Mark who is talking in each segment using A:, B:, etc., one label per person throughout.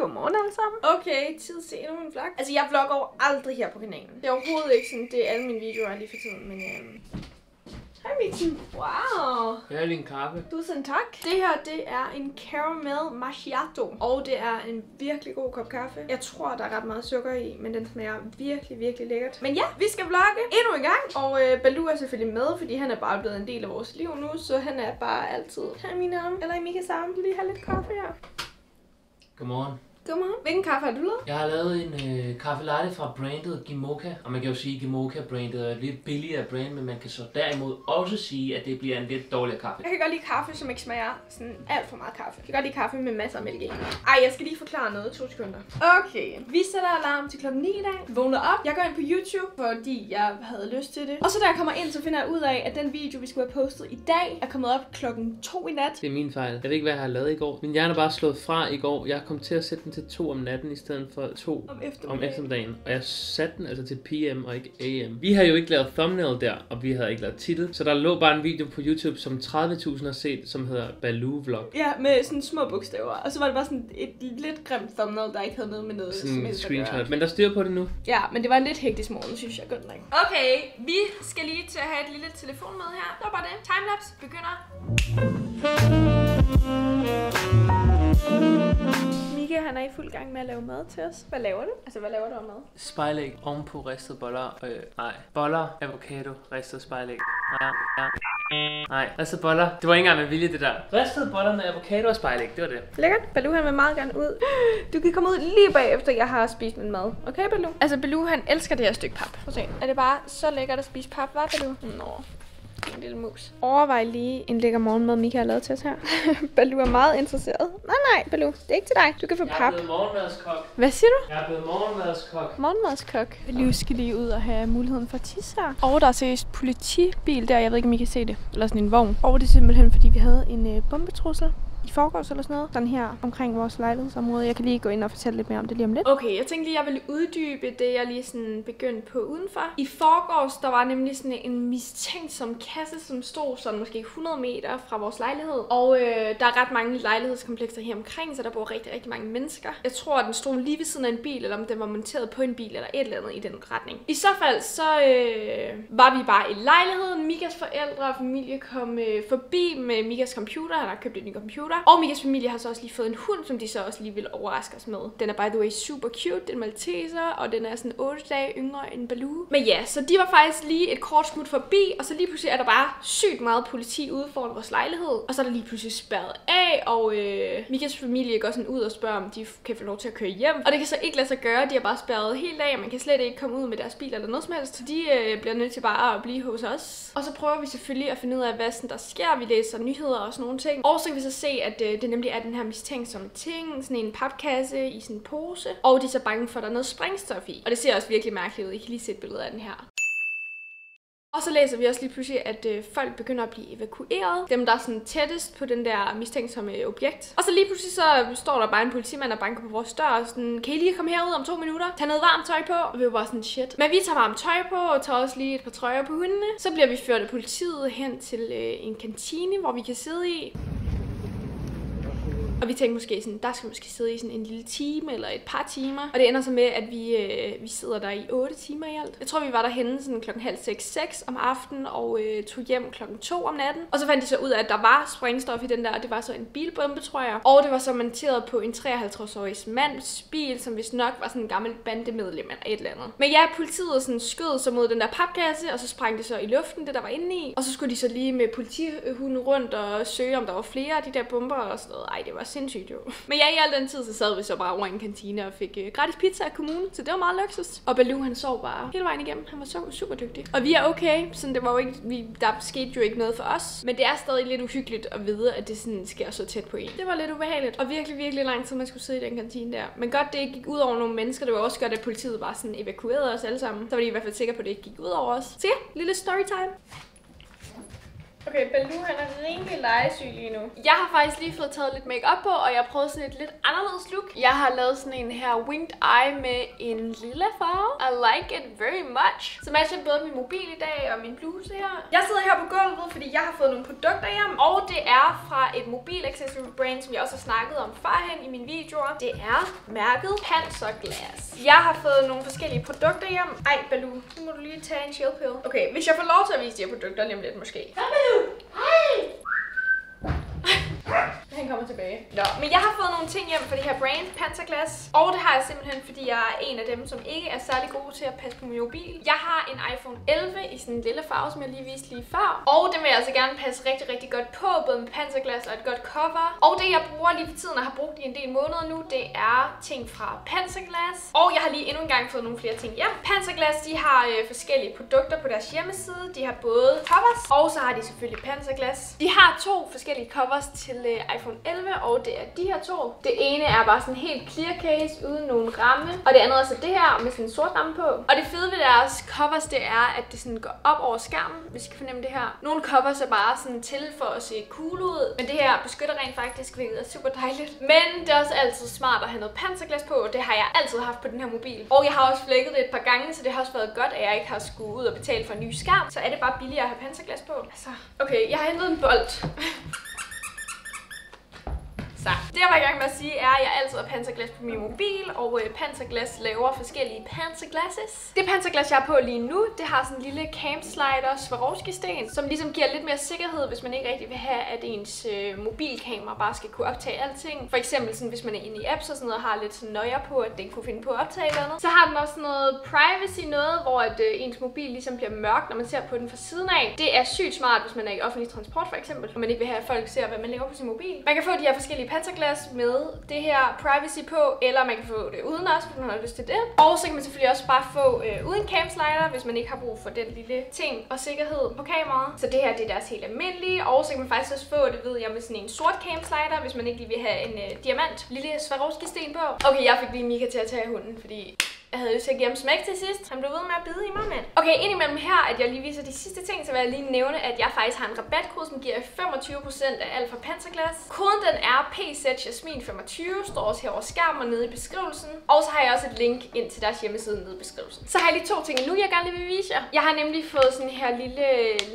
A: Godmorgen alle sammen. Okay, tid til endnu en vlog. Altså, jeg vlogger jo aldrig her på kanalen. Det er overhovedet ikke sådan, det er alle mine videoer er lige for tiden, men øhm... Hej Mixen. Wow.
B: Her er din kaffe.
A: Tusind tak. Det her, det er en caramel macchiato. Og det er en virkelig god kop kaffe. Jeg tror, der er ret meget sukker i, men den smager virkelig, virkelig lækkert. Men ja, vi skal vlogge endnu en gang. Og øh, Baloo er selvfølgelig med, fordi han er bare blevet en del af vores liv nu. Så han er bare altid her i min arm. Eller i Mikas arm. Lige have lidt kaffe her.
B: Godmorgen.
A: Godmorgen. Hvilken kaffe har du lavet?
B: Jeg har lavet en øh, kaffe latte fra brandet Gimoka, og man kan jo sige, at Gimoka brandet er et lidt billigere brand, men man kan så derimod også sige, at det bliver en lidt dårligere kaffe.
A: Jeg kan godt lide kaffe, som ikke smager sådan alt for meget kaffe. Jeg kan godt lide kaffe med masser af mælk i. Ej, jeg skal lige forklare noget. To sekunder. Okay. Vi sætter alarm til klokken 9 i dag. Vågner op. Jeg går ind på YouTube, fordi jeg havde lyst til det. Og så da jeg kommer ind, så finder jeg ud af, at den video, vi skulle have postet i dag, er kommet op klokken 2 i nat.
B: Det er min fejl. Jeg ved ikke, hvad jeg har lavet i går. Min hjerne er bare slået fra i går. Jeg kom til at sætte den til 2 om natten i stedet for 2
A: Om eftermiddagen.
B: om eftermiddagen. Og jeg satte den altså til PM og ikke AM. Vi har jo ikke lavet thumbnail der, og vi havde ikke lavet titel. Så der lå bare en video på YouTube, som 30.000 har set, som hedder Baloo Vlog.
A: Ja, med sådan små bogstaver. Og så var det bare sådan et lidt grimt thumbnail, der ikke havde noget med noget
B: Sådan
A: som helst
B: screenshot. Men der er styr på det nu.
A: Ja, men det var en lidt hektisk morgen, synes jeg godt nok. Okay, vi skal lige til at have et lille telefonmøde her. Det var bare det. Timelapse begynder. Mika, han er i fuld gang med at lave mad til os. Hvad laver du? Altså, hvad laver du af mad?
B: Spejlæg ovenpå ristede boller. Øh, nej. Boller, avocado, ristet spejlæg. Nej, ja. Nej, ristede boller. Det var ikke engang med vilje, det der. Ristede boller med avocado og spejlæg, det var det.
A: Lækkert. Baloo, han vil meget gerne ud. Du kan komme ud lige bagefter, jeg har spist min mad. Okay, Baloo? Altså, Baloo, han elsker det her stykke pap. Prøv at se. Er det bare så lækkert at spise pap, var Baloo? Nå. En lille mus. Overvej lige en lækker morgenmad, Mika har lavet til os her. Baloo er meget interesseret. Nej, nej, Baloo. Det er ikke til dig. Du kan få
B: Jeg er
A: pap.
B: blevet morgenmadskok.
A: Hvad siger du?
B: Jeg er blevet morgenmadskok.
A: Morgenmadskok. Baloo skal lige ud og have muligheden for at tisse her. Og der er seriøst politibil der. Jeg ved ikke, om I kan se det. Eller sådan en vogn. Og det er simpelthen, fordi vi havde en øh, bombetrussel i forgårs eller sådan noget. Sådan her omkring vores lejlighedsområde. Jeg kan lige gå ind og fortælle lidt mere om det lige om lidt. Okay, jeg tænkte lige, jeg ville uddybe det, jeg lige sådan begyndte på udenfor. I forgårs, der var nemlig sådan en mistænksom kasse, som stod sådan måske 100 meter fra vores lejlighed. Og øh, der er ret mange lejlighedskomplekser her omkring, så der bor rigtig, rigtig mange mennesker. Jeg tror, at den stod lige ved siden af en bil, eller om den var monteret på en bil, eller et eller andet i den retning. I så fald, så øh, var vi bare i lejligheden. Mikas forældre og familie kom øh, forbi med Mikas computer. Han har købt en ny computer. Og Mikas familie har så også lige fået en hund, som de så også lige vil overraske os med. Den er by the way super cute, den malteser, og den er sådan 8 dage yngre end Baloo. Men ja, så de var faktisk lige et kort smut forbi, og så lige pludselig er der bare sygt meget politi ude foran vores lejlighed. Og så er der lige pludselig spærret af, og øh, Mikas familie går sådan ud og spørger, om de kan få lov til at køre hjem. Og det kan så ikke lade sig gøre, de er bare spærret helt af, og man kan slet ikke komme ud med deres bil eller noget som helst. Så de øh, bliver nødt til bare at blive hos os. Og så prøver vi selvfølgelig at finde ud af, hvad sådan, der sker. Vi læser nyheder og sådan nogle ting. Og så kan vi så se, at øh, det nemlig er den her mistænksomme ting, sådan en papkasse i sådan en pose. Og de er så bange for, at der er noget springstof i. Og det ser også virkelig mærkeligt ud. I kan lige se et billede af den her. Og så læser vi også lige pludselig, at øh, folk begynder at blive evakueret. Dem, der er sådan tættest på den der mistænksomme øh, objekt. Og så lige pludselig så står der bare en politimand og banker på vores dør og sådan, kan I lige komme herud om to minutter? Tag noget varmt tøj på. Og vi var bare sådan, shit. Men vi tager varmt tøj på og tager også lige et par trøjer på hundene. Så bliver vi ført af politiet hen til øh, en kantine, hvor vi kan sidde i. Og vi tænkte måske sådan, der skal måske sidde i sådan en lille time eller et par timer. Og det ender så med, at vi, øh, vi sidder der i 8 timer i alt. Jeg tror, vi var derhenne sådan klokken halv seks, seks om aftenen og øh, tog hjem klokken 2 om natten. Og så fandt de så ud af, at der var sprængstof i den der, og det var så en bilbombe, tror jeg. Og det var så monteret på en 53-årig mands bil, som vist nok var sådan en gammel bandemedlem eller et eller andet. Men ja, politiet sådan skød så mod den der papkasse, og så sprang det så i luften, det der var inde i. Og så skulle de så lige med politihunden rundt og søge, om der var flere af de der bomber og sådan noget. Ej, det var sindssygt jo. Men ja, i al den tid, så sad vi så bare over i en kantine og fik øh, gratis pizza af kommunen, så det var meget luksus. Og Baloo, han sov bare hele vejen igennem. Han var så super dygtig. Og vi er okay, så det var jo ikke, vi, der skete jo ikke noget for os. Men det er stadig lidt uhyggeligt at vide, at det sådan sker så tæt på en. Det var lidt ubehageligt, og virkelig, virkelig lang tid, man skulle sidde i den kantine der. Men godt, det ikke gik ud over nogle mennesker. Det var også godt, at politiet bare sådan evakuerede os alle sammen. Så var de i hvert fald sikre på, at det ikke gik ud over os. Så ja, lille storytime. Okay, Baloo han er rimelig legesyg lige nu. Jeg har faktisk lige fået taget lidt makeup på, og jeg har prøvet sådan et lidt anderledes look. Jeg har lavet sådan en her winged eye med en lille farve. I like it very much. Så matcher både min mobil i dag og min bluse her. Jeg sidder her på gulvet, fordi jeg har fået nogle produkter hjem. Og det er fra et mobil accessory brand, som jeg også har snakket om førhen i mine videoer. Det er mærket Panzerglass. Jeg har fået nogle forskellige produkter hjem. Ej, Baloo, så må du lige tage en chill pill. Okay, hvis jeg får lov til at vise de her produkter lige om lidt måske. Hej, Baloo! Hej! Han kommer tilbage. Nå, men jeg har fået nogle ting hjem fra det her brand, Panzerglas. Og det har jeg simpelthen, fordi jeg er en af dem, som ikke er særlig gode til at passe på min mobil. Jeg har en iPhone 11 i sådan en lille farve, som jeg lige viste lige før. Og den vil jeg altså gerne passe rigtig, rigtig godt på, både med Panzerglas og et godt cover. Og det, jeg bruger lige for tiden og har brugt i en del måneder nu, det er ting fra Panzerglas. Og jeg har lige endnu en gang fået nogle flere ting hjem. Panzerglas, de har øh, forskellige produkter på deres hjemmeside. De har både covers, og så har de selvfølgelig Panzerglas. De har to forskellige covers til øh, iPhone 11, og det er de her to. Det ene er bare sådan en helt clear case uden nogen ramme, og det andet er så det her med sådan en sort ramme på. Og det fede ved deres covers, det er, at det sådan går op over skærmen, hvis I kan fornemme det her. Nogle covers er bare sådan til for at se cool ud, men det her beskytter rent faktisk, hvilket er super dejligt. Men det er også altid smart at have noget panserglas på, og det har jeg altid haft på den her mobil. Og jeg har også flækket det et par gange, så det har også været godt, at jeg ikke har skulle ud og betale for en ny skærm. Så er det bare billigere at have panserglas på. Altså, okay, jeg har hentet en bold. Så det jeg var i gang med at sige er, at jeg altid har panserglas på min mobil, og øh, panserglas laver forskellige panserglasses. Det panserglas, jeg har på lige nu, det har sådan en lille cam slider Swarovski-sten, som ligesom giver lidt mere sikkerhed, hvis man ikke rigtig vil have, at ens øh, mobilkamera bare skal kunne optage alting. For eksempel sådan, hvis man er inde i apps og sådan noget, og har lidt nøjer på, at den kunne finde på at optage eller andet. Så har den også noget privacy noget, hvor at øh, ens mobil ligesom bliver mørk, når man ser på den fra siden af. Det er sygt smart, hvis man er i offentlig transport for eksempel, og man ikke vil have, at folk ser, hvad man laver på sin mobil. Man kan få de her forskellige panserglas med det her privacy på, eller man kan få det uden også, hvis man har lyst til det. Og så kan man selvfølgelig også bare få øh, uden cam slider, hvis man ikke har brug for den lille ting og sikkerhed på kameraet. Så det her det er deres helt almindelige, og så kan man faktisk også få, det ved jeg, med sådan en sort cam slider, hvis man ikke lige vil have en øh, diamant lille Swarovski sten på. Okay, jeg fik lige Mika til at tage hunden, fordi jeg havde lyst til at give ham smæk til sidst. Han blev ved med at bide i mig, mand. Okay, indimellem her, at jeg lige viser de sidste ting, så vil jeg lige nævne, at jeg faktisk har en rabatkode, som giver 25% af alt fra Panzerglas. Koden den er PZJasmin25, står også her over skærmen og nede i beskrivelsen. Og så har jeg også et link ind til deres hjemmeside nede i beskrivelsen. Så har jeg lige to ting nu, jeg gerne lige vil vise jer. Jeg har nemlig fået sådan her lille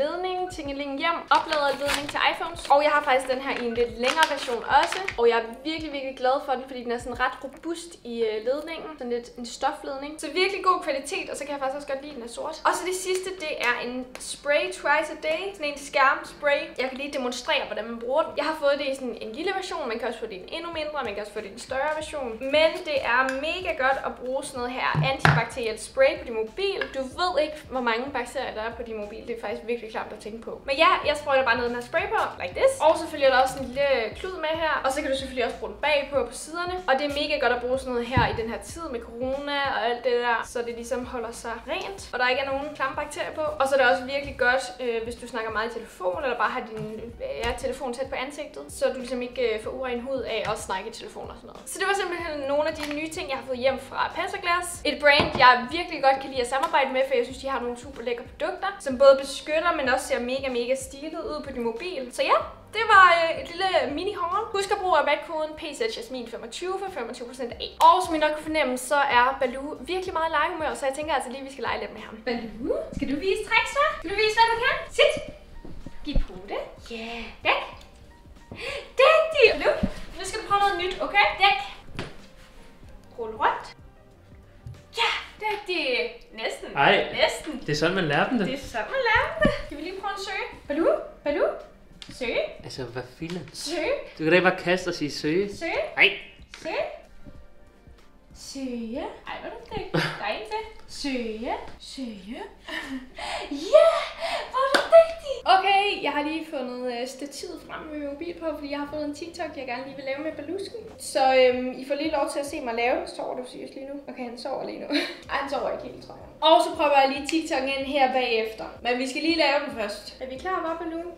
A: ledning, tingeling hjem, opladet ledning til iPhones. Og jeg har faktisk den her i en lidt længere version også. Og jeg er virkelig, virkelig glad for den, fordi den er sådan ret robust i øh, ledningen. Sådan lidt en stof stofledning. Så virkelig god kvalitet, og så kan jeg faktisk også godt lide, at den er sort. Og så det sidste, det er en spray twice a day. Sådan en skærmspray. Jeg kan lige demonstrere, hvordan man bruger den. Jeg har fået det i sådan en lille version, man kan også få det i en endnu mindre, man kan også få det i en større version. Men det er mega godt at bruge sådan noget her antibakterielt spray på din mobil. Du ved ikke, hvor mange bakterier der er på din mobil. Det er faktisk virkelig klart at tænke på. Men ja, jeg sprøjter bare noget her spray på, like this. Og så følger der også en lille klud med her. Og så kan du selvfølgelig også bruge den bagpå på siderne. Og det er mega godt at bruge sådan noget her i den her tid med corona og alt det der, så det ligesom holder sig rent, og der ikke er nogen klamme bakterier på. Og så er det også virkelig godt, øh, hvis du snakker meget i telefon, eller bare har din øh, ja, telefon tæt på ansigtet, så du ligesom ikke øh, får uren hud af at snakke i telefon og sådan noget. Så det var simpelthen nogle af de nye ting, jeg har fået hjem fra Panzerglas. Et brand, jeg virkelig godt kan lide at samarbejde med, for jeg synes, de har nogle super lækre produkter, som både beskytter, men også ser mega, mega stilet ud på din mobil. Så ja, det var øh, et lille mini haul. Husk at bruge rabatkoden PZJasmin25 for 25% af. Og som I nok kan fornemme, så er Baloo virkelig meget legehumør, så jeg tænker altså lige, at vi skal lege lidt med ham. Baloo, skal du vise tricks, hva'? Skal du vise, hvad du kan? Sit! Giv på det. Ja. Yeah. Dæk. Dæk, Baloo. Nu skal du prøve noget nyt, okay? Dæk. Rul rundt. Ja, det er det. Næsten.
B: Ej.
A: Næsten.
B: Det er sådan, man lærer dem det.
A: Det er sådan, man lærer dem det. Skal vi lige prøve en søge? Baloo? Søge?
B: Altså, hvad filen?
A: Søge?
B: Du kan da ikke bare kaste og sige søge.
A: Søge?
B: Nej.
A: Søge? Søge? Ej, hvor er det dygtig. Der er en til. Søge? Søge? Ja! Hvor er du dygtig! Okay, jeg har lige fundet uh, stativet frem med min mobil på, fordi jeg har fundet en TikTok, jeg gerne lige vil lave med Balusken. Så øhm, I får lige lov til at se mig lave den. Sover du seriøst lige nu? Okay, han sover lige nu. Ej, han sover ikke helt, tror jeg. Og så prøver jeg lige TikTok ind her bagefter. Men vi skal lige lave den først. Er vi klar, var Baloo?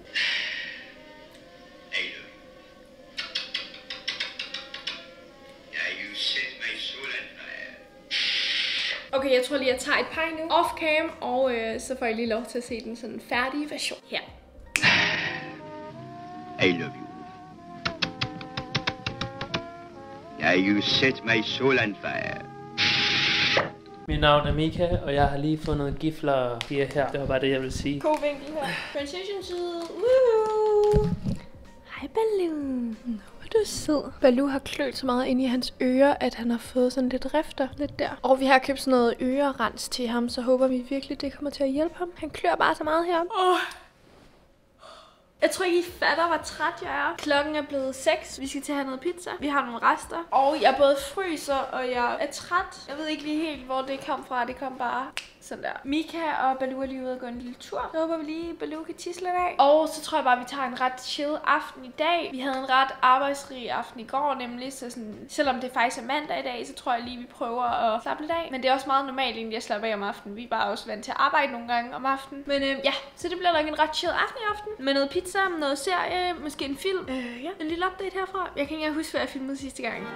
A: Okay, jeg tror lige, jeg tager et par nu off-cam, og øh, så får jeg lige lov til at se den sådan færdige version her.
C: I love you. Now you set my soul on fire.
B: Mit navn er Mika, og jeg har lige fundet gifler fire her. Det var bare det, jeg ville sige.
A: God vinkel her. Transition side. Woohoo! Hej Baloo. Er du sød. Balu har klødt så meget ind i hans ører, at han har fået sådan lidt rifter. Lidt der. Og vi har købt sådan noget ørerens til ham, så håber vi virkelig, det kommer til at hjælpe ham. Han klør bare så meget her. Oh. Jeg tror ikke, I fatter, hvor træt jeg er. Klokken er blevet 6. Vi skal til at have noget pizza. Vi har nogle rester. Og jeg både fryser, og jeg er træt. Jeg ved ikke lige helt, hvor det kom fra. Det kom bare sådan der. Mika og Baloo er lige ude og gå en lille tur. Så håber vi lige, Baloo kan lidt af. Og så tror jeg bare, at vi tager en ret chill aften i dag. Vi havde en ret arbejdsrig aften i går nemlig, så sådan, selvom det faktisk er mandag i dag, så tror jeg lige, vi prøver at slappe lidt af. Men det er også meget normalt egentlig at slappe af om aftenen. Vi er bare også vant til at arbejde nogle gange om aftenen. Men øh, ja, så det bliver nok en ret chill aften i aften. Med noget pizza, noget serie, måske en film. Øh, ja, en lille update herfra. Jeg kan ikke huske, hvad jeg filmede sidste gang.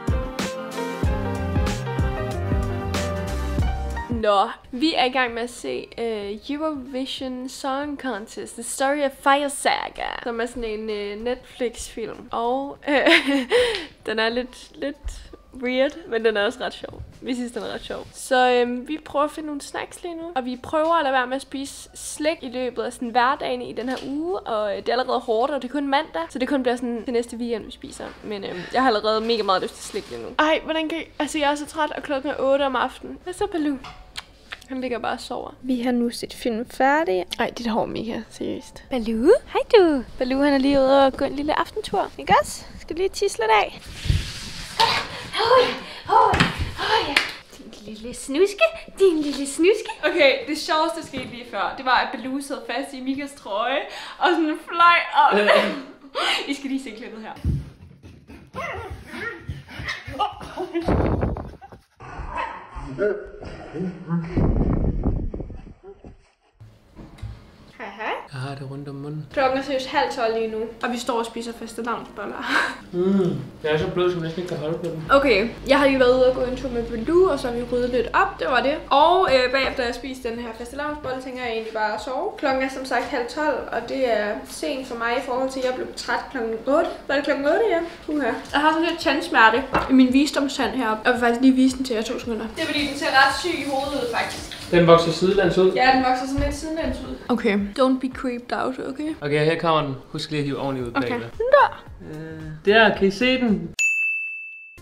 A: Nå, vi er i gang med at se uh, Eurovision Song Contest, The Story of Fire Saga, som er sådan en uh, Netflix-film. Og uh, den er lidt, lidt weird, men den er også ret sjov. Vi synes, den er ret sjov. Så øhm, vi prøver at finde nogle snacks lige nu. Og vi prøver at lade være med at spise slik i løbet af sådan hverdagen i den her uge. Og øh, det er allerede hårdt, og det er kun mandag. Så det kun bliver sådan til næste weekend, vi spiser. Men øhm, jeg har allerede mega meget lyst til slik lige nu. Ej, hvordan kan I... Altså, jeg er så træt, og klokken er 8 om aftenen. Hvad så, Baloo? Han ligger bare og sover. Vi har nu set film færdig. Ej, dit hår, Mika. Seriøst. Baloo? Hej du. Baloo, han er lige ude og gå en lille aftentur. Ikke også? Skal lige tisse lidt af?
D: Hoj, hoj, hoj. Din lille snuske, din lille snuske.
A: Okay, det sjoveste skete lige før. Det var, at Baloo sad fast i Mikas trøje og sådan fløj op. I skal lige se klippet her. Hej hej.
B: Jeg har det rundt om munden.
A: Klokken er seriøst halv tolv lige nu, og vi står og spiser fastelavnsboller.
B: Mm. Jeg er så blød, som jeg næsten ikke kan holde på den.
A: Okay, jeg har lige været ude og gå en tur med Baloo, og så har vi ryddet lidt op, det var det. Og øh, bagefter jeg spiste den her fastelavnsbolle, tænker jeg egentlig bare at sove. Klokken er som sagt halv tolv, og det er sent for mig i forhold til, at jeg blev træt klokken 8. Var det klokken 8, ja? Uha. Jeg har sådan lidt tandsmerte i min visdomstand heroppe, og jeg vil faktisk lige vise den til jer to sekunder. Det er fordi, den ser ret syg i hovedet faktisk.
B: Den vokser sidelands ud.
A: Ja, den vokser sådan lidt sidelæns ud. Okay, don't be creeped out, okay?
B: Okay, her kommer den. Husk lige at hive ordentligt ud
A: Okay.
B: bagved.
A: Der.
B: Øh, der, kan I se den?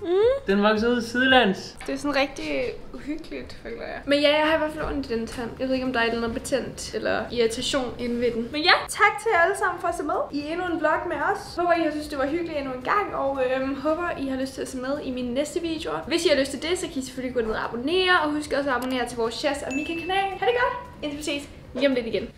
A: Mm.
B: Den vokser ud sidelands.
A: Det er sådan rigtig uhyggeligt, føler jeg. Men ja, jeg har i hvert fald ondt i den tand. Jeg ved ikke, om der er noget betændt eller irritation inde ved den. Men ja, tak til jer alle sammen for at se med i endnu en vlog med os. Håber, I har synes, det var hyggeligt endnu en gang, og øhm, håber, I har lyst til at se med i mine næste videoer. Hvis I har lyst til det, så kan I selvfølgelig gå ned og abonnere, og husk også at abonnere til vores Chess og Mika kanal. Ha' det godt, indtil vi ses lige om lidt igen.